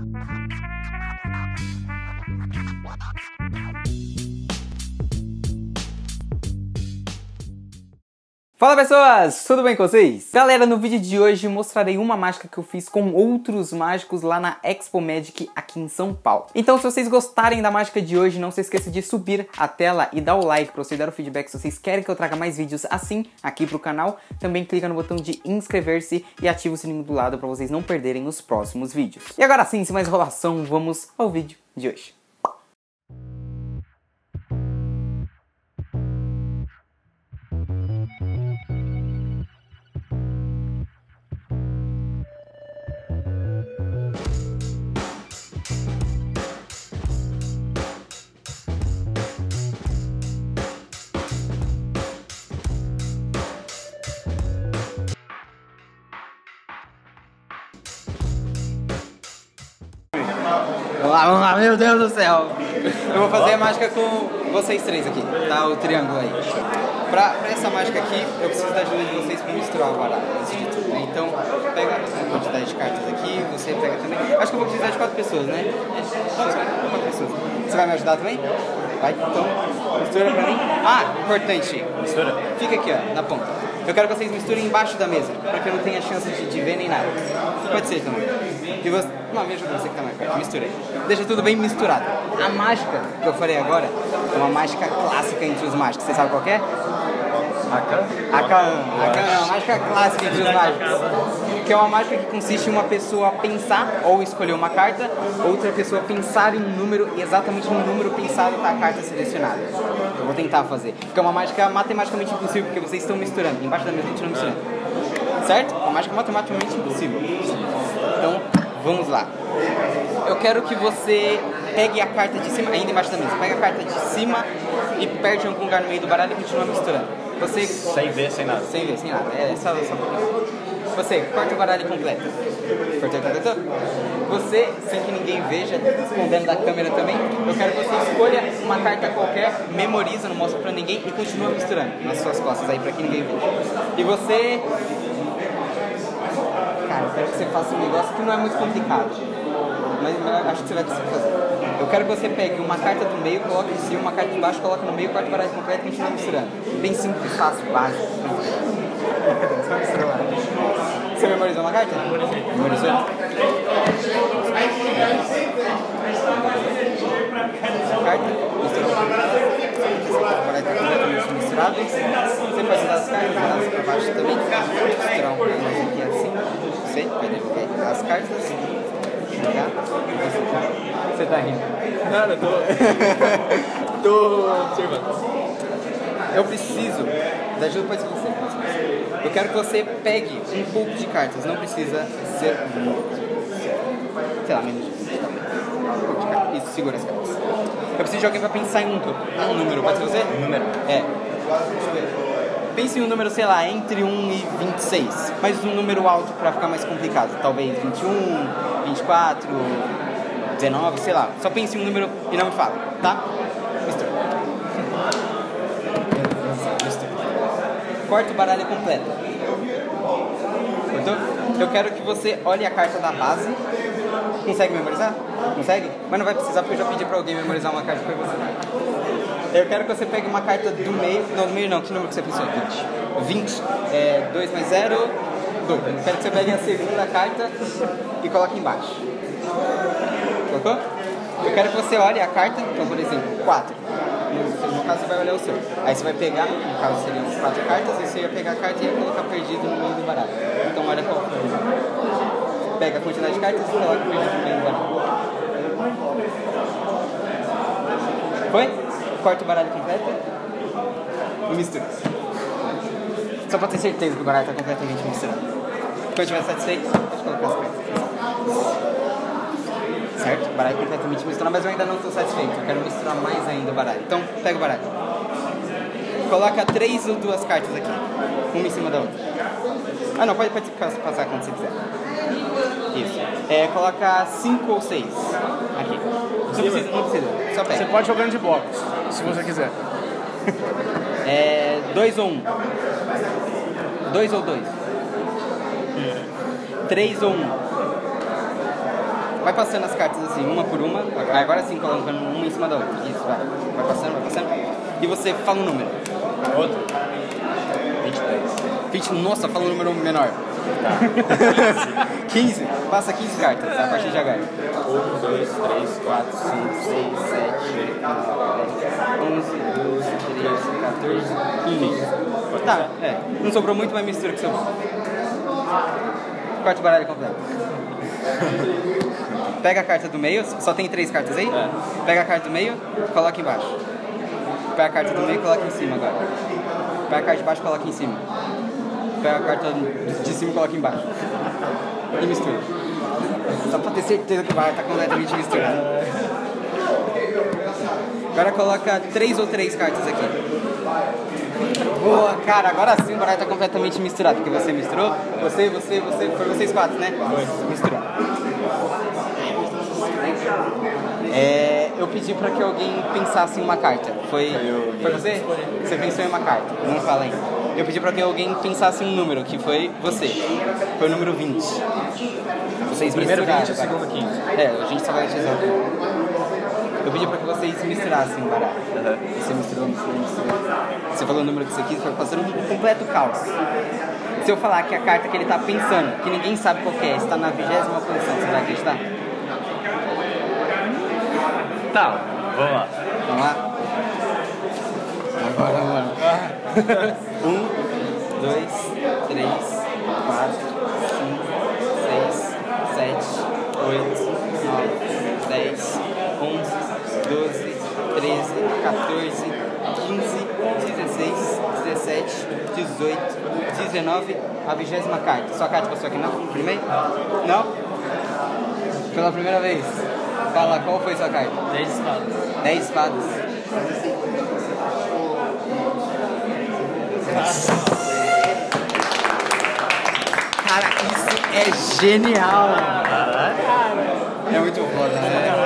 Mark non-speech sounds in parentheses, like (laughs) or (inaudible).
Thank you. Fala pessoas, tudo bem com vocês? Galera, no vídeo de hoje mostrarei uma mágica que eu fiz com outros mágicos lá na Expo Magic aqui em São Paulo. Então se vocês gostarem da mágica de hoje, não se esqueça de subir a tela e dar o like para vocês dar o feedback se vocês querem que eu traga mais vídeos assim aqui pro canal. Também clica no botão de inscrever-se e ativa o sininho do lado para vocês não perderem os próximos vídeos. E agora sim, sem mais enrolação, vamos ao vídeo de hoje. Lá, vamos lá, meu Deus do céu. Eu vou fazer a mágica com vocês três aqui, tá? O triângulo aí. Pra, pra essa mágica aqui, eu preciso da ajuda de vocês pra misturar o baralho, né? Então, pega a quantidade de cartas aqui, você pega também. Acho que eu vou precisar de quatro pessoas, né? Quatro pessoas. Você vai me ajudar também? Vai, então, mistura pra mim. Ah, importante. Mistura? Fica aqui, ó, na ponta. Eu quero que vocês misturem embaixo da mesa, pra que eu não tenha chance de, de ver nem nada. Pode ser também. E você... Não, me ajuda você que tá mais perto. Mistura aí. Deixa tudo bem misturado. A mágica que eu farei agora é uma mágica clássica entre os mágicos. Você sabe qual é? Akan? Akan. Akan é uma mágica clássica entre os mágicos. Que é uma mágica que consiste em uma pessoa pensar ou escolher uma carta, outra pessoa pensar em um número e exatamente no número pensado está a carta selecionada. Eu vou tentar fazer. Porque é uma mágica matematicamente impossível, porque vocês estão misturando. Embaixo da mesa continuam misturando. Certo? Uma mágica matematicamente impossível. Então, vamos lá. Eu quero que você pegue a carta de cima, ainda embaixo da mesa, pega a carta de cima e perde em algum lugar no meio do baralho e continua misturando. Você... Sem ver, sem nada. Sem ver, sem nada. É só, só... Você, corta o baralho completo. Cortou, completou? Você, sem que ninguém veja, escondendo da câmera também, eu quero que você escolha uma carta qualquer, memoriza, não mostra pra ninguém e continua misturando nas suas costas aí pra que ninguém veja. E você quero que você faça um negócio que não é muito complicado. Mas, acho que você vai conseguir fazer. Eu quero que você pegue uma carta do meio, coloque em cima, uma carta de baixo, coloque no meio, corte o baralho completo e continue misturando. Bem simples, fácil, básico. Você memorizou uma carta? Memorizou? Carta. Você pode usar as cartas, elas para baixo também. Misturar um pouco aqui assim. Vai devolver as cartas. Jogar. Você tá rindo? Nada, tô. (laughs) tô observando. Eu preciso da ajuda, ser você. Eu quero que você pegue um pouco de cartas, não precisa ser muito. Sei lá, menos de um pouco de cartas. Isso, segura as cartas. Eu preciso de alguém pra pensar em um, um número, pode ser você? Número. É. Deixa eu ver. Pense em um número, sei lá, entre 1 e 26. Mas um número alto pra ficar mais complicado. Talvez 21, 24, 19, sei lá. Só pense em um número e não me fala, tá? Mistura. Mistura. Corta o baralho completo. Cortou? Eu quero que você olhe a carta da base. Consegue memorizar? Consegue? Mas não vai precisar porque eu já pedi pra alguém memorizar uma carta pra você. Eu quero que você pegue uma carta do meio. Não, do meio não. Que número que você pensou? 20. 20. É, 2 mais 0, 2. Eu quero que você pegue a segunda carta e coloque embaixo. Colocou? Eu quero que você olhe a carta. Então, por exemplo, 4. No, caso, você vai olhar o seu. Aí você vai pegar, no caso seriam quatro cartas, e você ia pegar a carta e ia colocar perdido no meio do baralho. Então, olha qual. Pega a quantidade de cartas e coloca perdido no meio do baralho. Foi? Corta o baralho completo e mistura. Só pra ter certeza que o baralho tá completamente misturado. Quando eu estiver satisfeito, pode colocar as cartas. Certo? O baralho completamente misturado, mas eu ainda não estou satisfeito. Eu quero misturar mais ainda o baralho. Então, pega o baralho. Coloca três ou duas cartas aqui. Uma em cima da outra. Ah, não, pode, pode passar quando você quiser. Isso. É, coloca cinco ou seis aqui. Não precisa, não precisa. Só pega. Você pode jogando de box, se você quiser. É, dois ou um? Dois ou dois? Três ou um? vai passando as cartas assim, uma por uma, agora sim colocando uma em cima da outra. Isso, vai. Vai passando, vai passando. E você fala um número. Outro. 23. 20, nossa, fala um número menor. Tá. (laughs) 15. Passa 15 cartas a partir de agora. 1, 2, 3, 4, 5, 6, 7, 8, 9, 10, 11, 12, 13, 14, 15. Tá, é. Não sobrou muito, mas mistura que sobrou. Quarto baralho completo. (laughs) Pega a carta do meio, só tem três cartas aí? É. Pega a carta do meio, coloca embaixo. Pega a carta do meio coloca em cima agora. Pega a carta de baixo coloca em cima. Pega a carta de cima e coloca embaixo. E mistura. Só pra ter certeza que o baralho tá completamente misturado. Agora coloca três ou três cartas aqui. Boa, cara, agora sim o baralho tá completamente misturado, porque você misturou, você, você, você, foi vocês quatro, né? Misturou. É, eu pedi pra que alguém pensasse em uma carta. Foi, foi você? Você pensou em uma carta, não fala ainda. Eu pedi pra que alguém pensasse um número, que foi você. Foi o número 20. Vocês Primeiro misturaram, 20 e segundo 15. É, a gente só vai utilizar Eu pedi pra que vocês misturassem o baralho. Você misturou, misturou, misturou. Você falou o número que você quis, foi passando um completo caos. Se eu falar que a carta que ele tá pensando, que ninguém sabe qual é, está na vigésima posição, você vai acreditar? Tá, vamos lá. Vamos lá? Agora, mano. (laughs) Um, dois, três, quatro, cinco, seis, sete, oito, nove, dez, onze, doze, treze, 14, 15, 16, 17, 18, 19, a vigésima carta. Sua carta passou aqui não? Primeiro? Não? Pela primeira vez. Fala, qual foi sua carta? 10 espadas. 10 espadas. Cara, isso é genial! Caralho. É muito foda, né?